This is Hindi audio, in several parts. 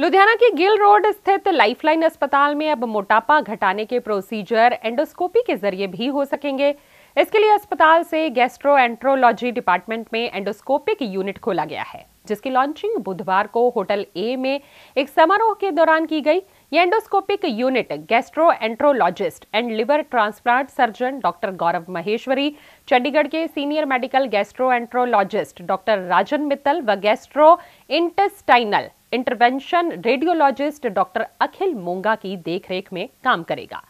लुधियाना के गिल रोड स्थित लाइफलाइन अस्पताल में अब मोटापा घटाने के प्रोसीजर एंडोस्कोपी के ज़रिए भी हो सकेंगे। इसके लिए अस्पताल से गैस्ट्रो एंट्रोलॉजी डिपार्टमेंट में एंडोस्कोपिक यूनिट खोला गया है, जिसकी लॉन्चिंग बुधवार को होटल ए में एक समारोह के दौरान की गई। ये endoscopic unit gastroenterologist and liver transplant surgeon doctor Gaurav Maheshwari, Chandigarh के senior medical gastroenterologist doctor Rajan Mittal व gastrointestinal intervention radiologist doctor Akhil Monga की देखरेख में काम करेगा।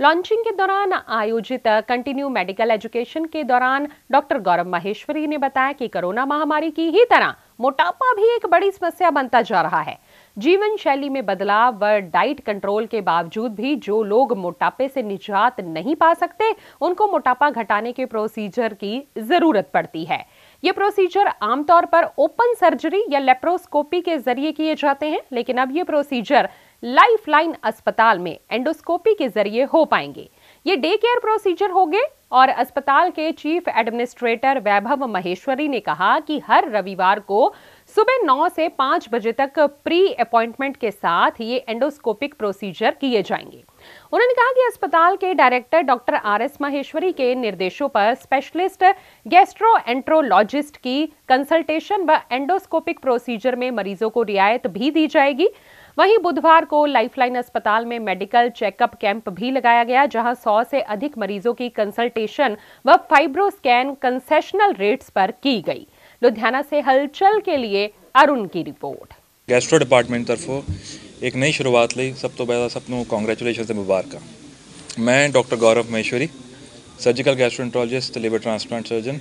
लॉन्चिंग के दौरान आयोजित कंटिन्यू मेडिकल एजुकेशन के दौरान डॉक्टर गौरव माहेश्वरी ने बताया कि कोरोना महामारी की ही तरह मोटापा भी एक बड़ी समस्या बनता जा रहा है। जीवन शैली में बदलाव व डाइट कंट्रोल के बावजूद भी जो लोग मोटापे से निजात नहीं पा सकते, उनको मोटापा घटाने के प्रोसीजर की ज़रूरत पड़ती है। ये प्रोसीजर आमतौर पर ओपन सर्जरी या लेप्रोस्कोपी के ज़रिए किए जाते हैं, लेकिन अब ये प्रोसीजर लाइफ लाइन अस्पताल में एंडोस्कोपी के ज़रिए हो पाएँगे। ये डे केयर प्रोसीजर होंगे और अस्पताल के चीफ एडमिनिस्ट्रेटर वैभव महेश्वरी ने कहा कि हर रविवार को सुबह 9 से 5 बजे तक प्री अपॉइंटमेंट के साथ ये एंडोस्कोपिक प्रोसीजर किए जाएँगे। उन्होंने कहा कि अस्पताल के director doctor R S Maheshwari के निर्देशों पर स्पेशलिस्ट गैस्ट्रो एंट्रोलॉजिस्ट की कंसल्टेशन व एंडोस्कोपिक प्रोसीजर में मरीजों को रियायत भी दी जाएगी। वहीं बुधवार को लाइफलाइन अस्पताल में मेडिकल चेकअप कैंप भी लगाया गया, जहाँ 100 से अधिक मरीजों की कंसल्टेशन व फाइब्रो स्कैन कंसेशनल रेट्स पर की गई। लुधियाना से हलचल के लिए अरुण की रिपोर्ट ਗੈਸਟਰੋ ਡਿਪਾਰਟਮੈਂਟ ਤਰਫੋਂ ਇੱਕ ਨਈ ਸ਼ੁਰੂਆਤ ਲਈ ਸਭ ਤੋਂ ਪਹਿਲਾਂ ਸਭ ਨੂੰ ਕੰਗ੍ਰੈਚੁਲੇਸ਼ਨਸ ਤੇ ਮੁਬਾਰਕਾਂ ਮੈਂ doctor Gaurav Maheshwari surgical gastroenterologist ਤੇ liver transplant surgeon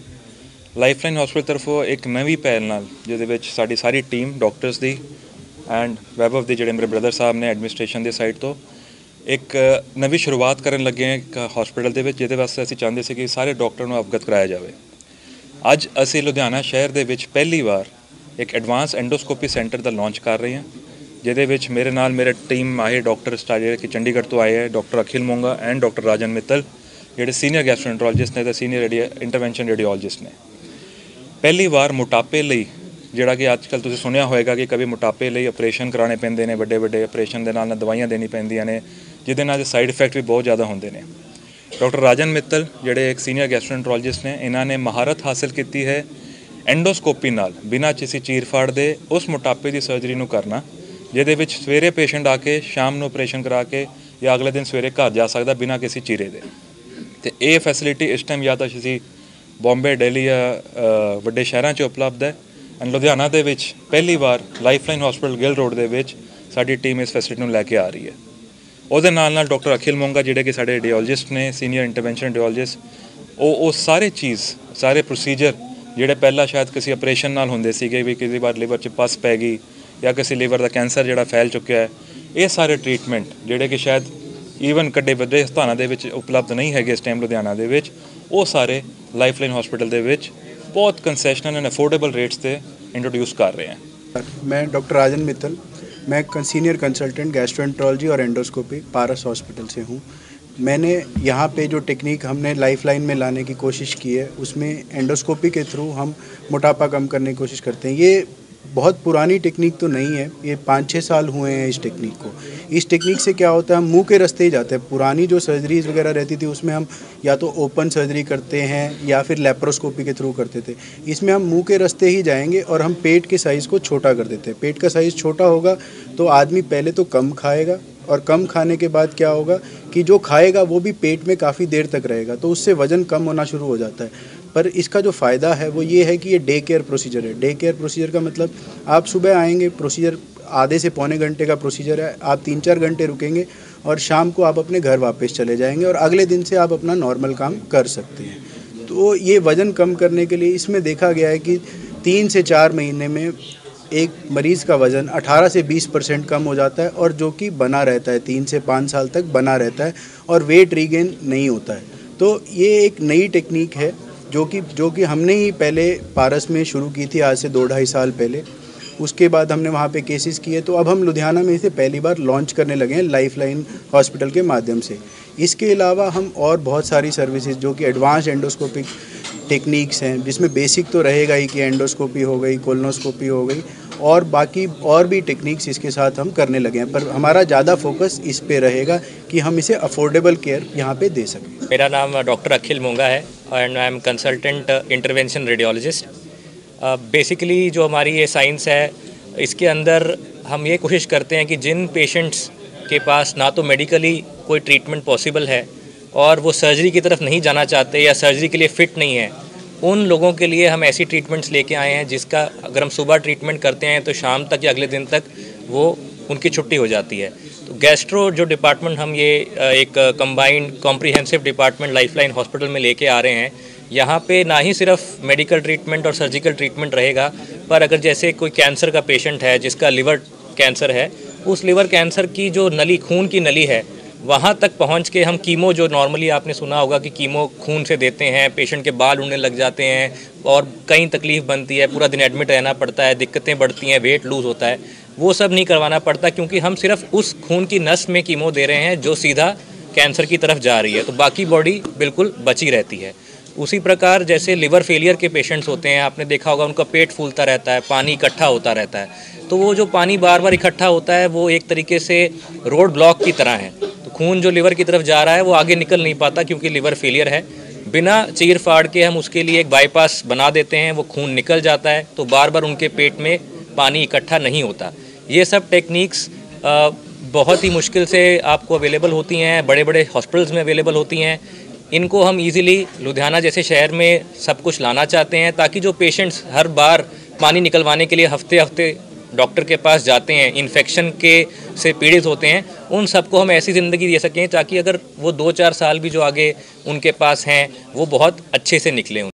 Lifeline Hospital ਤਰਫੋਂ ਇੱਕ ਨਵੀਂ ਪਹਿਲ ਨਾਲ ਜਿਹਦੇ ਵਿੱਚ ਸਾਡੀ ਸਾਰੀ ਟੀਮ ਡਾਕਟਰਸ ਦੀ ਐਂਡ ਵੈਭਵ ਦੇ ਜਿਹੜੇ ਮੇਰੇ ਬ੍ਰਦਰ ਸਾਹਿਬ ਨੇ ਐਡਮਿਨਿਸਟ੍ਰੇਸ਼ਨ ਦੇ ਸਾਈਡ ਤੋਂ ਇੱਕ ਨਵੀਂ ਸ਼ੁਰੂਆਤ ਕਰਨ ਲੱਗੇ ਹਾਂ ਇੱਕ ਹਸਪੀਟਲ ਦੇ ਵਿੱਚ ਜਿਹਦੇ ਵਾਸਤੇ ਅਸੀਂ ਚਾਹੁੰਦੇ ਸੀ ਕਿ ਸਾਰੇ ਡਾਕਟਰ ਨੂੰ ਅਵਗਤ ਕਰਾਇਆ ਜਾਵੇ ਅੱਜ ਅਸੀਂ ਲੁਧਿਆਣਾ ਸ਼ਹਿਰ ਦੇ ਵਿੱਚ ਪਹਿਲੀ ਵਾਰ ਇੱਕ ਐਡਵਾਂਸ ਐਂਡੋਸਕੋਪੀ ਸੈਂਟਰ ਦਾ ਲਾਂਚ ਕਰ ਰਹੇ ਹਾਂ, ਜਿਹਦੇ ਵਿੱਚ ਮੇਰੇ ਨਾਲ ਮੇਰੇ ਟੀਮ ਮਾਹਿਰ ਡਾਕਟਰ ਸਟਾਰ ਜਿਹੜੇ ਕਿ ਚੰਡੀਗੜ੍ਹ ਤੋਂ ਆਏ ਹੈ doctor Akhil Monga and doctor Rajan Mittal, ਜਿਹੜੇ ਸੀਨੀਅਰ ਗੈਸਟ੍ਰੋਐਂਟਰੋਲੋਜਿਸਟ ਨੇ ਤੇ ਸੀਨੀਅਰ ਇੰਟਰਵੈਂਸ਼ਨ ਰੇਡੀਓਲੋਜਿਸਟ ਨੇ। ਪਹਿਲੀ ਵਾਰ ਮੋਟਾਪੇ ਲਈ, ਜਿਹੜਾ ਕਿ ਅੱਜ ਕੱਲ ਤੁਸੀਂ ਸੁਣਿਆ ਹੋਵੇਗਾ ਕਿ ਕਦੇ ਮੋਟਾਪੇ ਲਈ ਆਪਰੇਸ਼ਨ ਕਰਾਣੇ ਪੈਂਦੇ ਨੇ ਵੱਡੇ ਵੱਡੇ ਆਪਰੇਸ਼ਨ ਦੇ ਨਾਲ ਨਾਲ ਦਵਾਈਆਂ ਦੇਣੀ ਪੈਂਦੀਆਂ ਨੇ, ਜਿਹਦੇ ਨਾਲ ਸਾਈਡ ਇਫੈਕਟ ਵੀ ਬਹੁਤ ਜ਼ਿਆਦਾ ਹੁੰਦੇ ਨੇ। ਡਾਕਟਰ ਰਾਜਨ ਮਿੱਤਲ, ਜਿਹੜੇ ਇੱਕ ਸੀਨੀਅਰ ਗੈਸਟ੍ਰੋਐਂਟਰੋਲੋਜਿਸਟ ਨੇ, ਇਹਨਾਂ ਨੇ ਮਹਾਰਤ ਹਾਸਲ ਕੀਤੀ ਹੈ ਐਂਡੋਸਕੋਪੀ ਨਾਲ, ਬਿਨਾਂ ਕਿਸੇ ਚੀਰਫਾੜ ਦੇ ਉਸ ਮੋਟਾਪੇ ਦੀ ਸਰਜਰੀ ਨੂੰ ਕਰਨਾ, ਜਿਹਦੇ ਵਿੱਚ ਸਵੇਰੇ ਪੇਸ਼ੈਂਟ ਆ ਕੇ, ਸ਼ਾਮ ਨੂੰ ਆਪਰੇਸ਼ਨ ਕਰਾ ਕੇ ਜਾਂ ਅਗਲੇ ਦਿਨ ਸਵੇਰੇ ਘਰ ਜਾ ਸਕਦਾ ਬਿਨਾਂ ਕਿਸੇ ਚੀਰੇ ਦੇ। ਤੇ ਇਹ ਫੈਸਿਲਿਟੀ ਇਸ ਟਾਈਮ ਜਾਂ ਤਾਂ ਅਸੀਂ ਬੰਬੇ ਦਿੱਲੀ ਜਾਂ ਵੱਡੇ ਸ਼ਹਿਰਾਂ 'ਚ ਉਪਲਬਧ ਹੈ ਐਂਡ ਲੁਧਿਆਣਾ ਦੇ ਵਿੱਚ ਪਹਿਲੀ ਵਾਰ ਲਾਈਫਲਾਈਨ ਹਸਪੀਟਲ ਗਿਲ ਰੋਡ ਦੇ ਵਿੱਚ ਸਾਡੀ ਟੀਮ ਇਸ ਫੈਸਿਲਿਟੀ ਨੂੰ ਲੈ ਕੇ ਆ ਰਹੀ ਹੈ। ਉਹਦੇ ਨਾਲ ਨਾਲ ਡਾਕਟਰ ਅਖਿਲ ਮੋਂਗਾ ਜਿਹੜੇ ਕਿ ਸਾਡੇ ਰੇਡੀਓਲੋਜਿਸਟ ਨੇ ਸੀਨੀਅਰ ਇੰਟਰਵੈਂਸ਼ਨ ਰੇਡੀਓਲੋਜਿਸਟ ਉਹ ਉਹ ਸਾਰੇ ਚੀਜ਼, ਸਾਰੇ ਪ੍ਰੋਸੀਜਰ ਜਿਹੜੇ ਪਹਿਲਾਂ ਸ਼ਾਇਦ ਕਿਸੇ ਆਪਰੇਸ਼ਨ ਨਾਲ ਹੁੰਦੇ ਸੀਗੇ ਵੀ ਕਿਸੇ ਵਾਰ ਲਿਵਰ 'ਚ ਪਸ ਪੈ ਗਈ ਜਾਂ ਕਿਸੇ ਲਿਵਰ ਦਾ ਕੈਂਸਰ ਜਿਹੜਾ ਫੈਲ ਚੁੱਕਿਆ ਹੈ, ਇਹ ਸਾਰੇ ਟ੍ਰੀਟਮੈਂਟ ਜਿਹੜੇ ਕਿ ਸ਼ਾਇਦ ਈਵਨ ਕੱਡੇ ਵੱਡੇ ਹਸਪਤਾਲਾਂ ਦੇ ਵਿੱਚ ਉਪਲਬਧ ਨਹੀਂ ਹੈਗੇ ਇਸ ਟਾਈਮ ਲੁਧਿਆਣਾ ਦੇ ਵਿੱਚ, ਉਹ ਸਾਰੇ ਲਾਈਫਲਾਈਨ ਹਸਪੀਟਲ ਦੇ ਵਿੱਚ ਬਹੁਤ ਕਨਸੈਸ਼ਨਲ ਐਂਡ ਅਫੋਰਡੇਬਲ ਰੇਟਸ ਤੇ ਇੰਟਰੋਡਿਊਸ ਕਰ ਰਹੇ ਹਨ ਮੈਂ ਡਾਕਟਰ ਰਾਜਨ ਮਿੱਤਲ मैं सीनियर कंसल्टेंट गैस्ट्रोएंट्रोलॉजी और एंडोस्कोपी पारस हॉस्पिटल से हूँ। मैंने यहाँ पे जो टेक्निक हमने लाइफ लाइन में लाने की कोशिश की है, उसमें एंडोस्कोपी के थ्रू हम मोटापा कम करने की कोशिश करते हैं। ये बहुत पुरानी टेक्निक तो नहीं है, ये पाँच छः साल हुए हैं इस टेक्निक को। इस टेक्निक से क्या होता है, हम मुँह के रास्ते ही जाते हैं। पुरानी जो सर्जरीज वगैरह रहती थी, उसमें हम या तो ओपन सर्जरी करते हैं या फिर लेप्रोस्कोपी के थ्रू करते थे। इसमें हम मुँह के रास्ते ही जाएँगे और हम पेट के साइज़ को छोटा कर देते हैं। पेट का साइज़ छोटा होगा तो आदमी पहले तो कम खाएगा और कम खाने के बाद क्या होगा कि जो खाएगा, वो भी पेट में काफ़ी देर तक रहेगा तो उससे वज़न कम होना शुरू हो जाता है। पर इसका जो फ़ायदा है वो ये है कि ये डे केयर प्रोसीजर है। डे केयर प्रोसीजर का मतलब आप सुबह आएँगे प्रोसीजर आधे से पौने घंटे का प्रोसीजर है, आप तीन चार घंटे रुकेंगे और शाम को आप अपने घर वापस चले जाएँगे और अगले दिन से आप अपना नॉर्मल काम कर सकते हैं। तो ये वज़न कम करने के लिए इसमें देखा गया है कि तीन से चार महीने में एक मरीज़ का वज़न 18 से 20 परसेंट कम हो जाता है और जो कि बना रहता है, तीन से पाँच साल तक बना रहता है और वेट रीगेन नहीं होता है। तो ये एक नई टेक्निक है जो कि जो कि हमने ही पहले पारस में शुरू की थी, आज से दो ढाई साल पहले। उसके बाद हमने वहाँ पे केसेस किए तो अब हम लुधियाना में इसे पहली बार लॉन्च करने लगे हैं लाइफ लाइन हॉस्पिटल के माध्यम से। इसके अलावा हम और बहुत सारी सर्विसेज़ जो कि एडवांस एंडोस्कोपिक टेक्निक्स हैं, जिसमें बेसिक तो रहेगा ही कि एंडोस्कोपी हो गई कोलोनोस्कोपी हो गई, और बाकी और भी टेक्निक्स इसके साथ हम करने लगे हैं। पर हमारा ज़्यादा फोकस इस पे रहेगा कि हम इसे अफोर्डेबल केयर यहाँ पे दे सकें। मेरा नाम डॉक्टर अखिल मोंगा है। And I am consultant intervention radiologist basically जो हमारी ये साइंस है, इसके अंदर हम ये कोशिश करते हैं कि जिन पेशेंट्स के पास ना तो मेडिकली कोई ट्रीटमेंट पॉसिबल है, और वो सर्जरी की तरफ़ नहीं जाना चाहते या सर्जरी के लिए फ़िट नहीं है, उन लोगों के लिए हम ऐसी ट्रीटमेंट्स लेके आए हैं जिसका अगर हम सुबह ट्रीटमेंट करते हैं तो शाम तक या अगले दिन तक वो उनकी छुट्टी हो जाती है। तो गैस्ट्रो जो डिपार्टमेंट हम ये एक combined comprehensive department Lifeline hospital में लेके आ रहे हैं, यहाँ पे ना ही सिर्फ़ मेडिकल ट्रीटमेंट और सर्जिकल ट्रीटमेंट रहेगा, पर अगर जैसे कोई कैंसर का पेशेंट है, जिसका लिवर कैंसर है, उस लिवर कैंसर की जो नली, खून की नली है, वहाँ तक पहुँच के हम कीमो जो नॉर्मली आपने सुना होगा कि कीमो खून से देते हैं पेशेंट के बाल उड़ने लग जाते हैं, और कई तकलीफ़ बनती है, पूरा दिन एडमिट रहना पड़ता है, दिक्कतें बढ़ती हैं वेट लूज़ होता है वो सब नहीं करवाना पड़ता क्योंकि हम सिर्फ़ उस खून की नस में कीमो दे रहे हैं जो सीधा कैंसर की तरफ़ जा रही है। तो बाकी बॉडी बिल्कुल बची रहती है। उसी प्रकार जैसे लिवर फेलियर के पेशेंट्स होते हैं, आपने देखा होगा उनका पेट फूलता रहता है, पानी इकट्ठा होता रहता है। तो वो जो पानी बार बार इकट्ठा होता है, वो एक तरीके से रोड ब्लॉक की तरह है। तो खून जो लिवर की तरफ़ जा रहा है, वो आगे निकल नहीं पाता क्योंकि लिवर फेलियर है। बिना चीर फाड़ के हम उसके लिए एक बाईपास बना देते हैं, वो खून निकल जाता है तो बार बार उनके पेट में पानी इकट्ठा नहीं होता। ये सब टेक्निक्स बहुत ही मुश्किल से आपको अवेलेबल होती हैं बड़े बड़े हॉस्पिटल्स में अवेलेबल होती हैं। इनको हम इजीली लुधियाना जैसे शहर में सब कुछ लाना चाहते हैं, ताकि जो पेशेंट्स हर बार पानी निकलवाने के लिए हफ़्ते हफ़्ते डॉक्टर के पास जाते हैं इन्फेक्शन के से पीड़ित होते हैं, उन सबको हम ऐसी ज़िंदगी दे सकें, ताकि अगर वो दो चार साल भी जो आगे उनके पास हैं, वो बहुत अच्छे से निकलें।